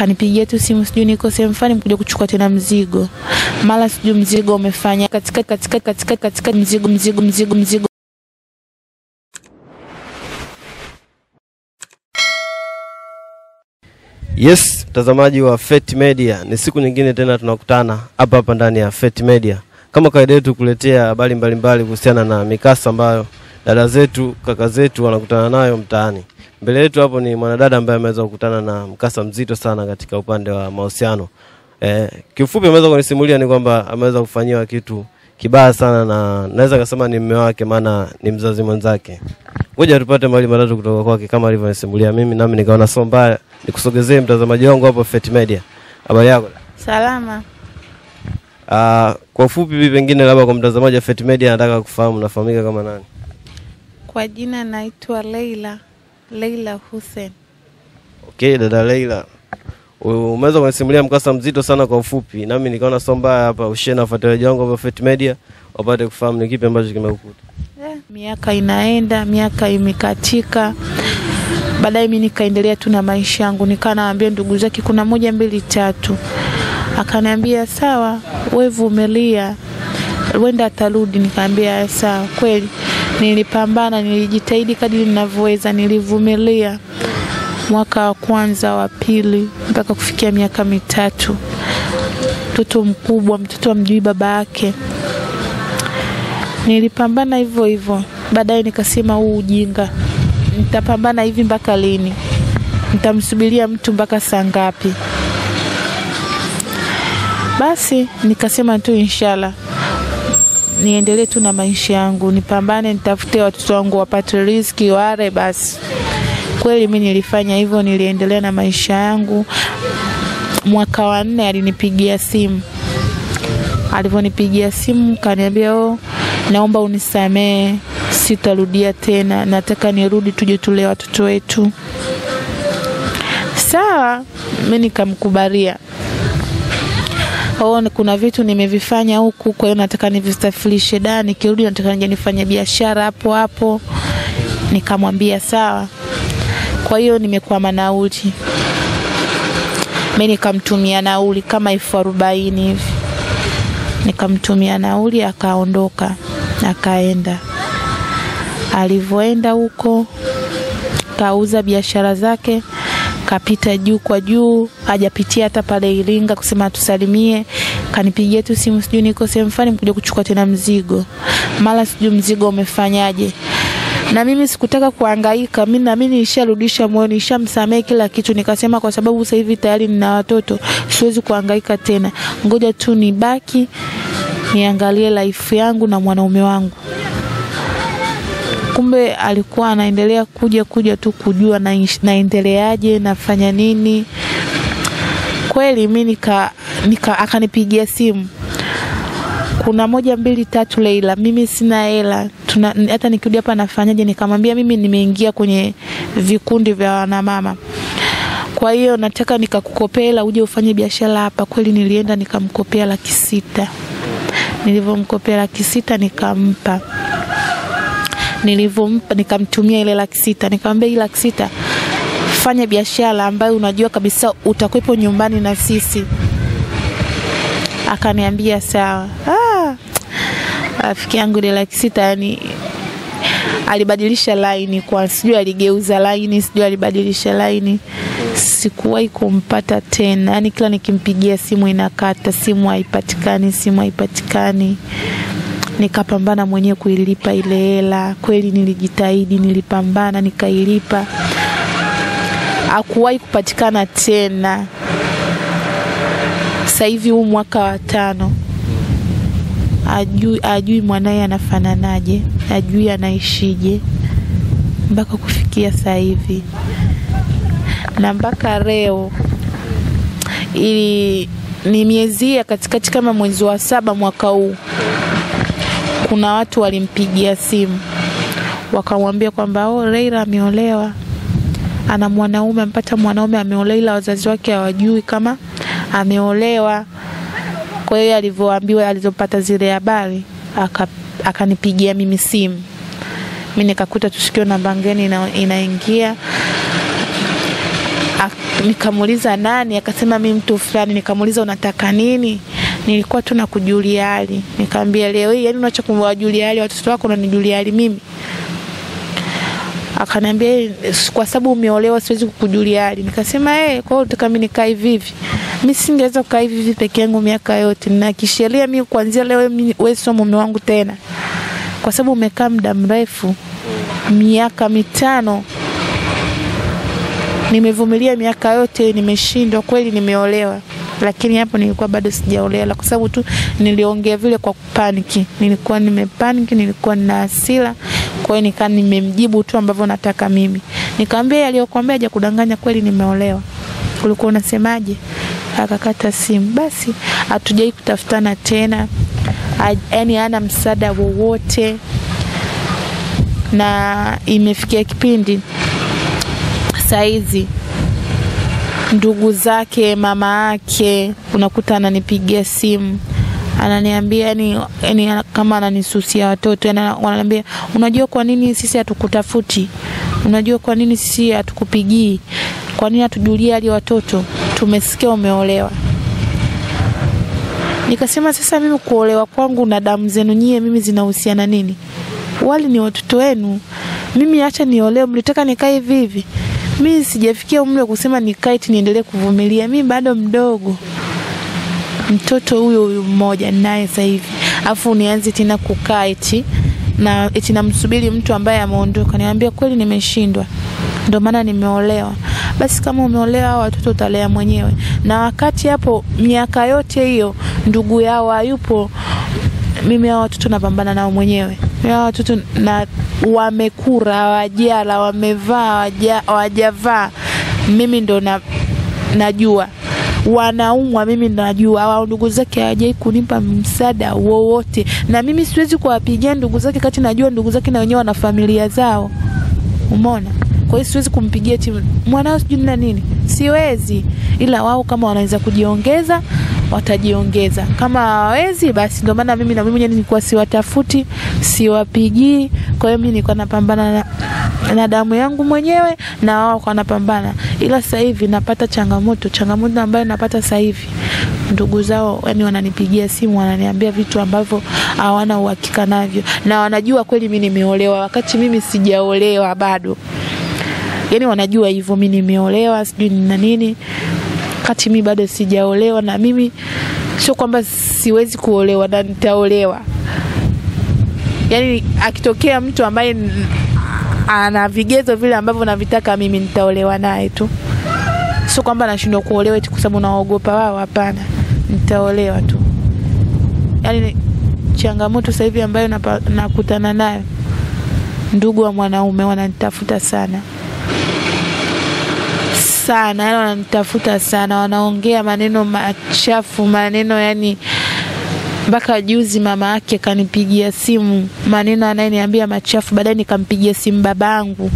kanipigia tu simu, sijui niko sehemu fulani, mkuja kuchukua tena mzigo, mara sijui mzigo umefanya katika katika katika katika mzigo mzigo mzigo mzigo Yes, mtazamaji wa FET Media, ni siku nyingine tena tunakutana hapa hapa ndani ya FET Media. Kama kawaida yetu kuletea habari mbalimbali kuhusiana na mikasa ambayo dada zetu, kaka zetu wanakutana nayo mtaani. Mbele yetu hapo ni mwanadada ambaye ameweza kukutana na mkasa mzito sana katika upande wa mahusiano. Eh, kiufupi ameweza kunisimulia ni kwamba ameweza kufanyiwa kitu kibaya sana na naweza kusema ni mume wake maana ni mzazi mwenzake. Ngoja tupate mawili matatu kutoka kwake kama alivyonisimulia mimi, nami nikaona sio mbaya nikusogezee mtazamaji wangu hapo Fet Media. Habari yako? salama. Ah, kwa ufupi pengine labda kwa mtazamaji wa Fet Media anataka kufahamu nafahamika kama nani? Kwa jina naitwa Leila Leila Hussein. Okay, dada Leila. Umeweza kunisimulia mkasa mzito sana kwa ufupi, nami nikaona sio mbaya hapa ushie na wafuatiliaji wangu wa Fet Media wapate kufahamu ni kipi ambacho kimekukuta. Yeah. miaka inaenda, miaka imekatika. Baadaye mi nikaendelea tu na maisha yangu, nikaa naambia ndugu zake kuna moja mbili tatu. Akaniambia sawa, we vumilia, wenda atarudi. Nikaambia sawa. Kweli nilipambana, nilijitahidi kadiri ninavyoweza, nilivumilia mwaka wa kwanza, wa pili, mpaka kufikia miaka mitatu. Mtoto mkubwa, mtoto amjui baba yake nilipambana hivyo hivyo. Baadaye nikasema huu ujinga, nitapambana hivi mpaka lini? Nitamsubiria mtu mpaka saa ngapi? Basi nikasema tu inshallah niendelee tu na maisha yangu, nipambane, nitafute watoto wangu wapate riziki wale Basi kweli mi nilifanya hivyo, niliendelea na maisha yangu. Mwaka wa nne alinipigia simu alivyonipigia simu kaniambia, oh, naomba unisamehe, sitarudia tena, nataka nirudi tuje tulee watoto wetu. Sawa, mi nikamkubalia. Oh, kuna vitu nimevifanya huku, kwa hiyo nataka nivisafirishe da, nikirudi nataka nije nifanye biashara hapo hapo. Nikamwambia sawa. Kwa hiyo nimekwama nauli, mi nikamtumia nauli kama elfu arobaini hivi nikamtumia nauli, akaondoka akaenda. Alivyoenda huko, kauza biashara zake, kapita juu kwa juu, hajapitia hata pale Iringa kusema tusalimie. Kanipigia tu simu, sijui niko sehemu fulani, mkuja kuchukua tena mzigo, mara sijui mzigo umefanyaje na mimi sikutaka kuangaika, Mimi na mimi nisharudisha moyo, nishamsamehe kila kitu. Nikasema kwa sababu sasa hivi tayari nina watoto, siwezi kuangaika tena, ngoja tu nibaki niangalie life yangu na mwanaume wangu. Kumbe alikuwa anaendelea kuja kuja tu kujua na, naendeleaje nafanya nini. Kweli mi nika, nika akanipigia simu kuna moja mbili tatu Leila, mimi sina hela, hata nikirudi hapa nafanyaje? Nikamwambia mimi nimeingia kwenye vikundi vya wanamama, kwa hiyo nataka nikakukopea hela uje ufanye biashara hapa. Kweli nilienda nikamkopea laki sita. Nilivyomkopea laki sita nikampa, nilivyompa nikamtumia ile laki sita, nikamwambia hii laki sita fanya biashara ambayo unajua kabisa utakwepo nyumbani na sisi akaniambia sawa. Ah, rafiki yangu ile laki sita, yani alibadilisha laini kwa sijui aligeuza laini sijui alibadilisha laini, sikuwahi kumpata tena. Yani kila nikimpigia simu inakata, simu haipatikani, simu haipatikani. Nikapambana mwenyewe kuilipa ile hela, kweli nilijitahidi, nilipambana nikailipa, hakuwahi kupatikana tena. Sasa hivi huu mwaka wa tano, ajui, ajui mwanaye anafananaje, ajui anaishije. Mpaka kufikia sasa hivi, na mpaka leo ili ni miezi ya katikati kama mwezi wa saba mwaka huu, kuna watu walimpigia simu wakamwambia kwamba oh, Leila ameolewa, ana mwanaume, ampata mwanaume ameolewa, ila wazazi wake hawajui kama ameolewa. Kwa hiyo alivyoambiwa, alizopata zile habari, akanipigia aka mimi simu, mi nikakuta tusikio namba ngeni ina, inaingia nikamuuliza nani, akasema mi mtu fulani. Nikamuuliza unataka nini? Nilikuwa tu nakujulia hali. Nikamwambia leo hii, yani unachokuwajulia hali watoto wako unanijulia hali mimi? Akaniambia "Eh, kwa sababu umeolewa siwezi kukujulia hali. Nikasema eh, kwa hiyo unataka mimi nikae hivi hivi? Mimi singeweza kukaa hivi peke yangu miaka yote, na kisheria mimi kuanzia leo wewe sio mume wangu tena, kwa sababu umekaa muda mrefu, miaka mitano nimevumilia miaka yote, nimeshindwa kweli, nimeolewa lakini hapo nilikuwa bado sijaolewa, kwa sababu tu niliongea vile kwa kupaniki. Nilikuwa nimepaniki, nilikuwa nina hasira, kwa hiyo nikaa nimemjibu tu ambavyo nataka mimi. Nikamwambia aliyokuambia haja kudanganya, kweli nimeolewa, ulikuwa unasemaje? Akakata simu. Basi hatujai kutafutana tena, yaani hana msaada wowote, na imefikia kipindi saizi ndugu zake mama yake unakuta ananipigia simu. Ananiambia yani, yani kama ananisusia watoto yani, wananiambia unajua kwa nini sisi hatukutafuti? Unajua kwa nini sisi hatukupigii? Kwa nini hatujulia hali watoto? Tumesikia umeolewa. Nikasema sasa mimi kuolewa kwangu na damu zenu nyie mimi zinahusiana nini? Wali ni watoto wenu. Mimi acha niolewe mlitaka nikae hivi hivi mi sijafikia umri wa kusema nikae tu niendelee kuvumilia. Mi bado mdogo. Mtoto huyo huyu mmoja naye sasa hivi. Afu nianze tena kukaa eti na eti namsubiri mtu ambaye ameondoka. Niambia kweli nimeshindwa. Ndio maana nimeolewa. Basi kama umeolewa watoto utalea mwenyewe. Na wakati hapo miaka yote hiyo ndugu yao hayupo. Mimi hao watoto napambana nao mwenyewe hao watoto na wamekura wajala wamevaa wajavaa hawajavaa. Mimi ndo na, najua. Wanaumwa mimi najua. Hawa ndugu zake hawajai kunipa msaada wowote. Na mimi siwezi kuwapigia ndugu zake kati najua ndugu zake na wenyewe wana familia zao. Umeona? Kwa hiyo siwezi kumpigia timu mwanao sijui na nini? Siwezi. Ila wao kama wanaweza kujiongeza watajiongeza. Kama hawawezi basi ndio maana mimi na mimi mwenyewe nilikuwa siwatafuti siwapigii. Kwa hiyo mimi nilikuwa napambana na, na damu yangu mwenyewe na wao kwa napambana ila sasa hivi napata changamoto changamoto ambayo napata sasa hivi ndugu zao yani wananipigia simu wananiambia vitu ambavyo hawana uhakika navyo. Na wanajua kweli mimi nimeolewa wakati mimi sijaolewa bado. Yani wanajua hivyo mimi nimeolewa sijui nina nini kati mi bado sijaolewa na mimi sio kwamba siwezi kuolewa na nitaolewa. Yani akitokea mtu ambaye ana vigezo vile ambavyo navitaka mimi nitaolewa naye tu. Sio kwamba nashindwa kuolewa eti kwa sababu naogopa wao hapana. Nitaolewa tu. Yani changamoto sasa hivi ambayo nakutana nayo ndugu wa mwanaume wananitafuta sana sana yani wananitafuta sana wanaongea maneno machafu maneno yani mpaka juzi mama yake kanipigia simu maneno anayeniambia machafu baadaye nikampigia simu babangu.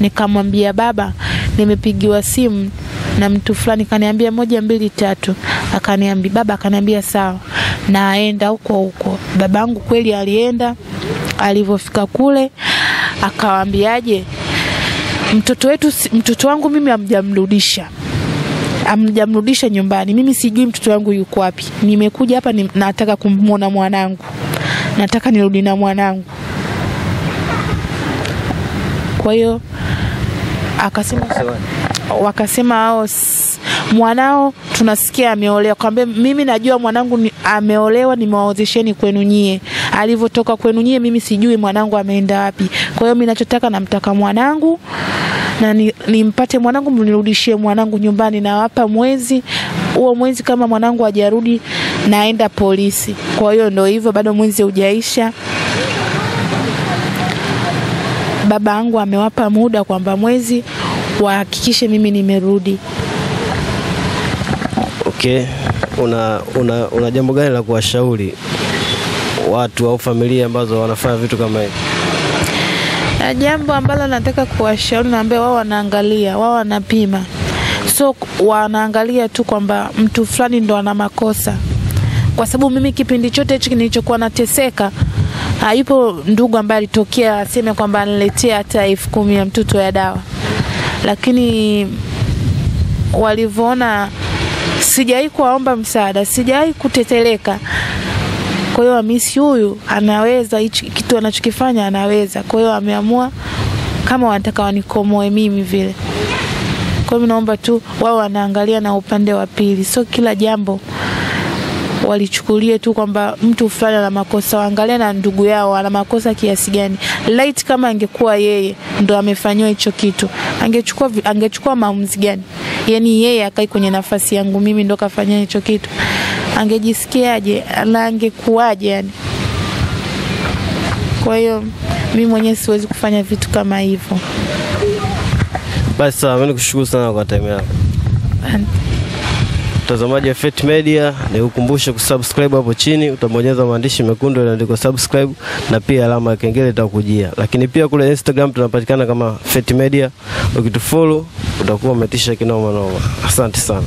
Nikamwambia baba nimepigiwa simu na mtu fulani kaniambia moja mbili tatu. Akaniambia baba akaniambia sawa. Naenda huko huko. Babangu kweli alienda alivyofika kule akawambiaje mtoto wetu mtoto wangu mimi amjamrudisha amjamrudisha nyumbani. Mimi sijui mtoto wangu yuko wapi. Nimekuja hapa ni, nataka kumwona mwanangu. Nataka nirudi na mwanangu. Kwa hiyo akasema wakasema hao mwanao tunasikia ameolewa. Kwambe mimi najua mwanangu ni, ameolewa nimewaozesheni kwenu nyie. Alivyotoka kwenu nyie mimi sijui mwanangu ameenda wapi. Kwa hiyo mimi nachotaka namtaka mwanangu na nimpate ni- mwanangu mnirudishie mwanangu nyumbani nawapa mwezi huo mwezi kama mwanangu hajarudi naenda polisi kwa hiyo ndio hivyo bado mwezi hujaisha. baba yangu amewapa muda kwamba mwezi wahakikishe mimi nimerudi Okay, una, una, una jambo gani la kuwashauri watu au familia ambazo wanafanya vitu kama hivi? Jambo ambalo nataka kuwashauri naambia wao wanaangalia wao wanapima. So wanaangalia tu kwamba mtu fulani ndo ana makosa. Kwa sababu mimi kipindi chote hichi nilichokuwa nateseka hayupo ndugu ambaye alitokea aseme kwamba aniletea hata elfu kumi ya mtoto ya dawa. Lakini walivyoona sijawahi kuwaomba msaada, sijawahi kuteteleka. Kwa hiyo Hamisi huyu anaweza hichi kitu anachokifanya anaweza. Kwa hiyo ameamua kama wanataka wanikomoe mimi vile. Kwa hiyo naomba tu wao wanaangalia na upande wa pili, sio kila jambo walichukulie tu kwamba mtu fulani ana makosa, waangalie na ndugu yao ana makosa kiasi gani. Light kama angekuwa yeye ndo amefanyiwa hicho kitu, angechukua angechukua maamuzi gani? Yani yeye akai kwenye nafasi yangu mimi ndo kafanya hicho kitu, angejisikiaje na angekuwaje? Yani kwa hiyo mi mwenyewe siwezi kufanya vitu kama hivyo. Basi sawa, mimi nikushukuru sana kwa time yako. Mtazamaji wa Fet Media, nikukumbushe kusubscribe hapo chini, utabonyeza maandishi mekundu yanaandikwa subscribe na pia alama ya kengele itakujia. Lakini pia kule Instagram tunapatikana kama Fet Media, ukitufollow utakuwa umetisha kinoma noma. Asante sana.